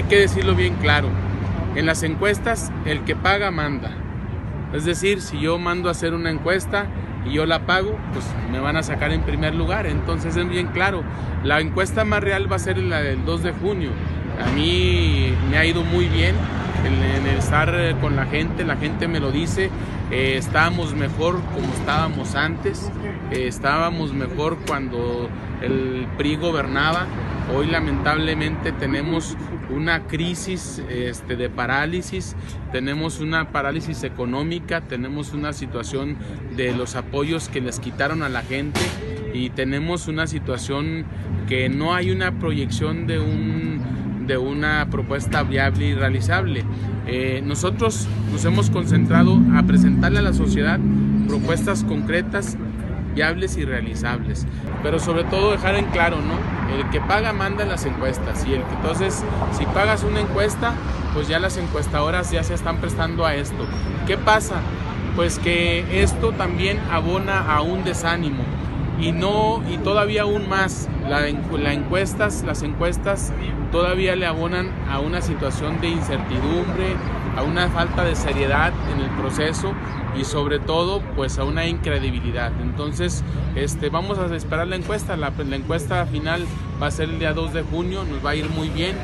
hay que decirlo bien claro. En las encuestas, el que paga manda. Es decir, si yo mando a hacer una encuesta y yo la pago, pues me van a sacar en primer lugar. Entonces es bien claro. La encuesta más real va a ser la del 2 de junio. A mí me ha ido muy bien en, estar con la gente, la gente me lo dice, eh, estábamos mejor como estábamos antes, eh, estábamos mejor cuando el PRI gobernaba, hoy lamentablemente tenemos una crisis este, de parálisis, tenemos una parálisis económica, tenemos una situación de los apoyos que les quitaron a la gente y tenemos una situación que no hay una proyección de un de una propuesta viable y realizable. Eh, nosotros nos hemos concentrado a presentarle a la sociedad propuestas concretas, viables y realizables, pero sobre todo dejar en claro, ¿no? El que paga manda las encuestas y el que entonces si pagas una encuesta, pues ya las encuestadoras ya se están prestando a esto. ¿Qué pasa? Pues que esto también abona a un desánimo y no y todavía aún más. La, encuestas las encuestas todavía le abonan a una situación de incertidumbre a una falta de seriedad en el proceso y sobre todo pues a una incredibilidad. Entonces este vamos a esperar la encuesta. La, la encuesta final va a ser el día 2 de junio. Nos va a ir muy bien